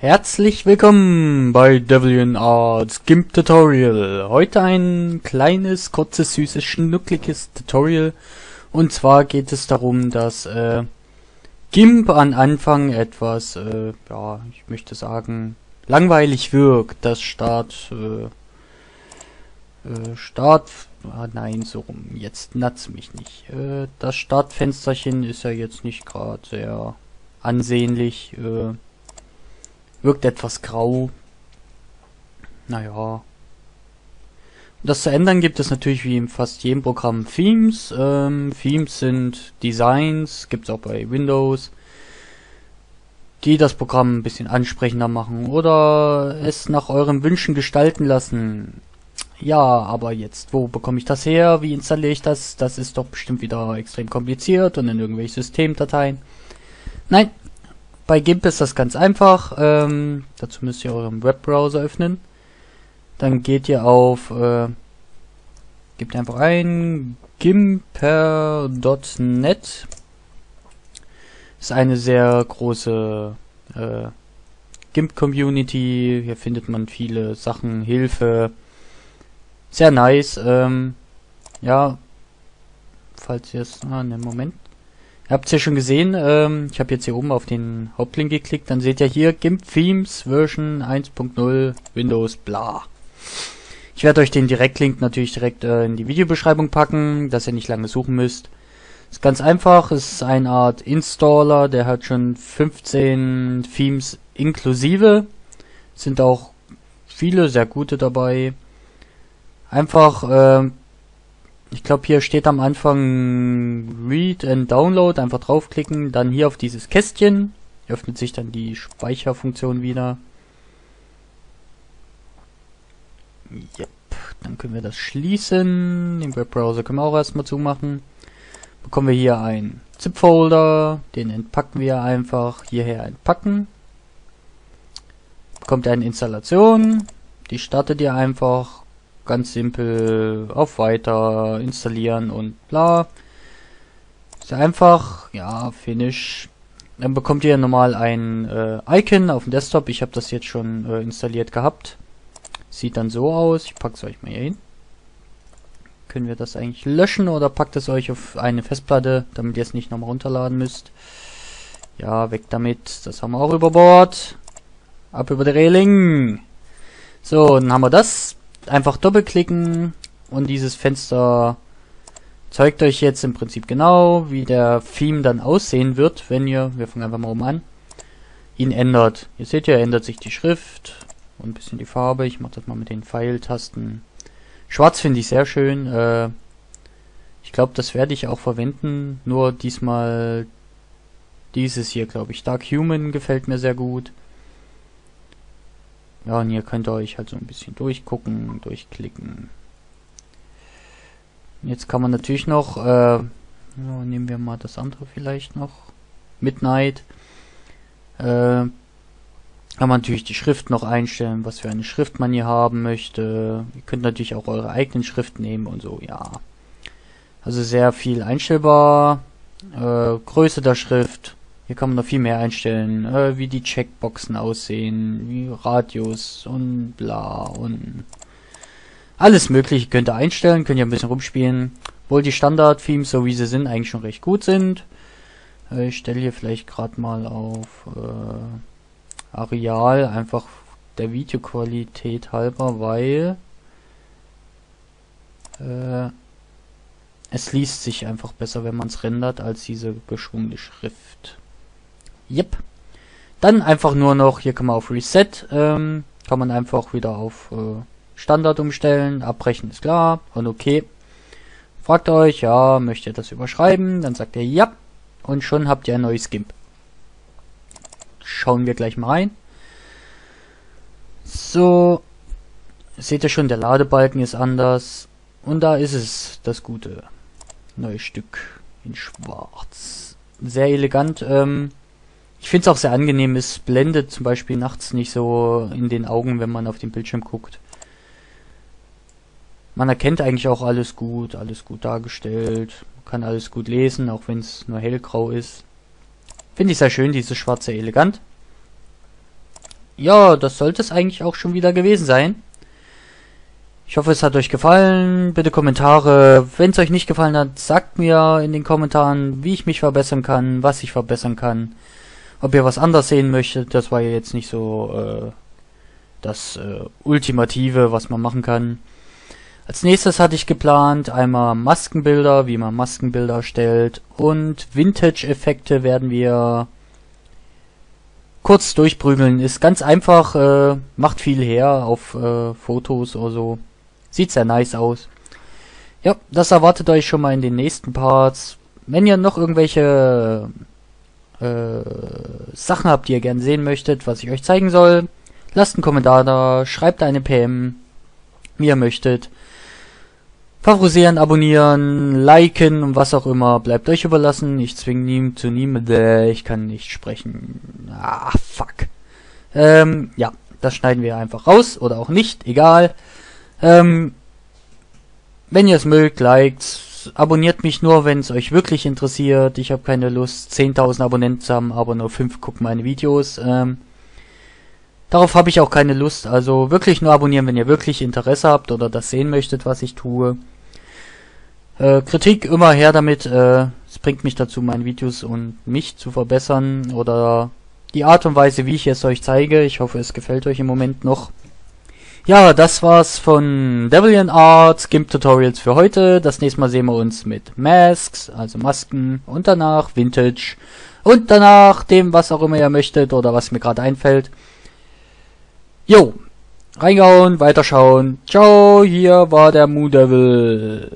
Herzlich willkommen bei Devilian Arts GIMP Tutorial. Heute ein kleines, kurzes, süßes, schnuckliges Tutorial. Und zwar geht es darum, dass äh, GIMP an Anfang etwas, äh, ja, ich möchte sagen, langweilig wirkt. Das Start, äh, äh, Start, ah, nein, so rum, jetzt natz mich nicht. Äh, das Startfensterchen ist ja jetzt nicht gerade sehr ansehnlich, äh, Wirkt etwas grau. Naja. Um das zu ändern gibt es natürlich wie in fast jedem Programm Themes. Ähm, Themes sind Designs, gibt es auch bei Windows, die das Programm ein bisschen ansprechender machen oder es nach euren Wünschen gestalten lassen. Ja, aber jetzt, wo bekomme ich das her? Wie installiere ich das? Das ist doch bestimmt wieder extrem kompliziert und in irgendwelche Systemdateien. Nein, bei GIMP ist das ganz einfach. Ähm, dazu müsst ihr euren Webbrowser öffnen. Dann geht ihr auf, äh, gebt einfach ein gimper.net. Ist eine sehr große äh, GIMP-Community. Hier findet man viele Sachen, Hilfe. Sehr nice. Ähm, ja, falls ihr es... Ah, ne, Moment. Ihr habt es ja schon gesehen, ähm, ich habe jetzt hier oben auf den Hauptlink geklickt, dann seht ihr hier GIMP Themes Version 1.0 Windows bla. Ich werde euch den Direktlink natürlich direkt äh, in die Videobeschreibung packen, dass ihr nicht lange suchen müsst. Ist ganz einfach, ist eine Art Installer, der hat schon 15 Themes inklusive. Sind auch viele sehr gute dabei. Einfach äh, ich glaube, hier steht am Anfang Read and Download. Einfach draufklicken, dann hier auf dieses Kästchen. Öffnet sich dann die Speicherfunktion wieder. Yep. Dann können wir das schließen. Den Webbrowser können wir auch erstmal zumachen. Bekommen wir hier einen ZIP-Folder. Den entpacken wir einfach. Hierher entpacken. Bekommt eine Installation. Die startet ihr einfach ganz simpel auf Weiter installieren und bla. Sehr einfach, ja, Finish. Dann bekommt ihr normal ein äh, Icon auf dem Desktop. Ich habe das jetzt schon äh, installiert gehabt. Sieht dann so aus. Ich packe es euch mal hier hin. Können wir das eigentlich löschen oder packt es euch auf eine Festplatte, damit ihr es nicht nochmal runterladen müsst. Ja, weg damit. Das haben wir auch über Bord. Ab über die Reling. So, dann haben wir das einfach doppelklicken und dieses Fenster zeigt euch jetzt im Prinzip genau, wie der Theme dann aussehen wird, wenn ihr, wir fangen einfach mal oben an, ihn ändert. Ihr seht ja, ändert sich die Schrift und ein bisschen die Farbe. Ich mache das mal mit den Pfeiltasten. Schwarz finde ich sehr schön. Äh, ich glaube, das werde ich auch verwenden. Nur diesmal dieses hier, glaube ich. Dark Human gefällt mir sehr gut. Ja, und hier könnt ihr euch halt so ein bisschen durchgucken, durchklicken. Jetzt kann man natürlich noch, äh, ja, nehmen wir mal das andere vielleicht noch, Midnight. Äh, kann man natürlich die Schrift noch einstellen, was für eine Schrift man hier haben möchte. Ihr könnt natürlich auch eure eigenen Schrift nehmen und so, ja. Also sehr viel einstellbar. Äh, Größe der Schrift, hier kann man noch viel mehr einstellen, äh, wie die Checkboxen aussehen, wie Radius und bla und alles mögliche könnt ihr einstellen, könnt ihr ein bisschen rumspielen. Obwohl die Standard-Themes, so wie sie sind, eigentlich schon recht gut sind. Äh, ich stelle hier vielleicht gerade mal auf äh, Areal, einfach der Videoqualität halber, weil äh, es liest sich einfach besser, wenn man es rendert, als diese geschwungene Schrift. Yep. Dann einfach nur noch, hier kann man auf Reset, ähm, kann man einfach wieder auf äh, Standard umstellen, abbrechen ist klar und okay. Fragt euch, ja, möchtet ihr das überschreiben? Dann sagt ihr ja und schon habt ihr ein neues GIMP. Schauen wir gleich mal rein. So, seht ihr schon, der Ladebalken ist anders. Und da ist es, das gute neue Stück in schwarz. Sehr elegant. Ähm, ich finde es auch sehr angenehm, es blendet zum Beispiel nachts nicht so in den Augen, wenn man auf den Bildschirm guckt. Man erkennt eigentlich auch alles gut, alles gut dargestellt, man kann alles gut lesen, auch wenn es nur hellgrau ist. Finde ich sehr schön, dieses schwarze elegant. ja, das sollte es eigentlich auch schon wieder gewesen sein. Ich hoffe, es hat euch gefallen. Bitte Kommentare. Wenn es euch nicht gefallen hat, sagt mir in den Kommentaren, wie ich mich verbessern kann, was ich verbessern kann. Ob ihr was anders sehen möchtet, das war ja jetzt nicht so äh, das äh, Ultimative, was man machen kann. Als nächstes hatte ich geplant einmal Maskenbilder, wie man Maskenbilder erstellt und Vintage-Effekte werden wir kurz durchprügeln. Ist ganz einfach, äh, macht viel her auf äh, Fotos oder so. Sieht sehr nice aus. Ja, das erwartet euch schon mal in den nächsten Parts. Wenn ihr noch irgendwelche äh, Sachen habt, die ihr gerne sehen möchtet, was ich euch zeigen soll, lasst einen Kommentar da, schreibt eine PM, wie ihr möchtet. Favorisieren, abonnieren, liken und was auch immer, bleibt euch überlassen. Ich zwinge nie zu niemandem, ich kann nicht sprechen. Ah, fuck. Ähm, ja, das schneiden wir einfach raus oder auch nicht, egal. Ähm, wenn ihr es mögt, liked, abonniert mich nur, wenn es euch wirklich interessiert. Ich habe keine Lust, 10.000 Abonnenten zu haben, aber nur 5 gucken meine Videos. Ähm, darauf habe ich auch keine Lust. Also wirklich nur abonnieren, wenn ihr wirklich Interesse habt oder das sehen möchtet, was ich tue. Äh, Kritik immer her damit. Äh, es bringt mich dazu, meine Videos und mich zu verbessern oder die Art und Weise, wie ich es euch zeige. Ich hoffe, es gefällt euch im Moment noch. Ja, das war's von Deviant Arts GIMP Tutorials für heute. Das nächste Mal sehen wir uns mit Masks, also Masken, und danach Vintage und danach dem, was auch immer ihr möchtet oder was mir gerade einfällt. Jo, reingehauen, weiterschauen. Ciao, hier war der Moon Devil.